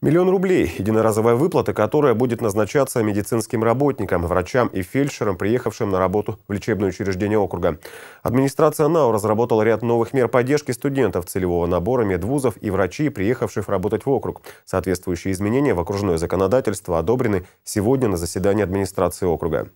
Миллион рублей – единоразовая выплата, которая будет назначаться медицинским работникам, врачам и фельдшерам, приехавшим на работу в лечебное учреждение округа. Администрация НАУ разработала ряд новых мер поддержки студентов целевого набора медвузов и врачей, приехавших работать в округ. Соответствующие изменения в окружное законодательство одобрены сегодня на заседании администрации округа.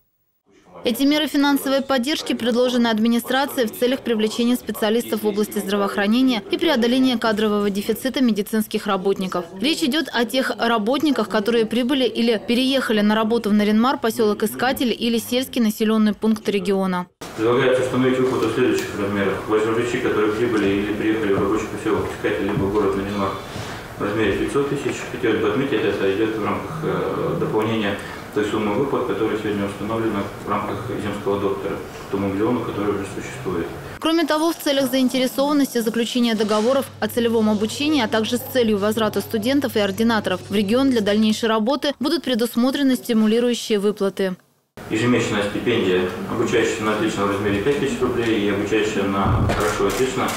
Эти меры финансовой поддержки предложены администрацией в целях привлечения специалистов в области здравоохранения и преодоления кадрового дефицита медицинских работников. Речь идет о тех работниках, которые прибыли или переехали на работу в Наринмар, поселок Искатель или сельский населенный пункт региона. Предлагается установить выплату следующих размерах. Врачи, которые прибыли или приехали в рабочий поселок Искатель либо город Наринмар в размере 500 тысяч. Хотелось бы отметить, это идет в рамках э, дополнения той суммы выплат, которая сегодня установлена в рамках земского доктора, тому миллиону, который уже существует. Кроме того, в целях заинтересованности заключения договоров о целевом обучении, а также с целью возврата студентов и ординаторов в регион для дальнейшей работы будут предусмотрены стимулирующие выплаты. Ежемесячная стипендия, обучающаяся на отлично в размере 5 тысяч рублей и обучающая на хорошо отлично,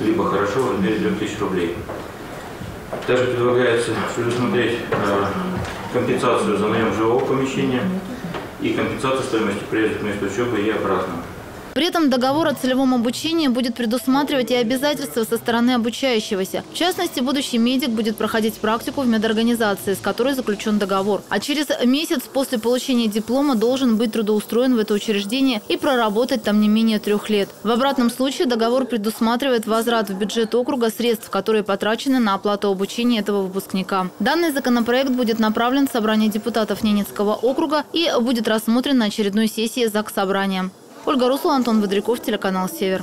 либо хорошо в размере 3 тысяч рублей. Также предлагается предусмотреть э, компенсацию за наем жилого помещения и компенсацию стоимости приезда к месту учебы и обратно. При этом договор о целевом обучении будет предусматривать и обязательства со стороны обучающегося. В частности, будущий медик будет проходить практику в медорганизации, с которой заключен договор. А через месяц после получения диплома должен быть трудоустроен в это учреждение и проработать там не менее трех лет. В обратном случае договор предусматривает возврат в бюджет округа средств, которые потрачены на оплату обучения этого выпускника. Данный законопроект будет направлен в собрание депутатов Ненецкого округа и будет рассмотрен на очередной сессии ЗАГС Собрания. Ольга Русул, Антон Водряков, телеканал «Север».